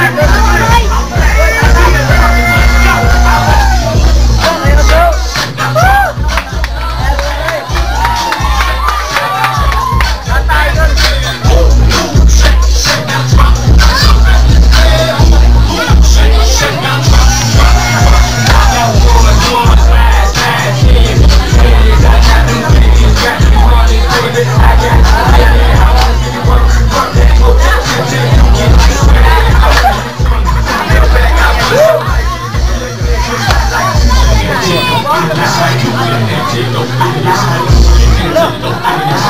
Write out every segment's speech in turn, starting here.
Bye. 一了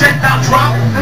Check that drop.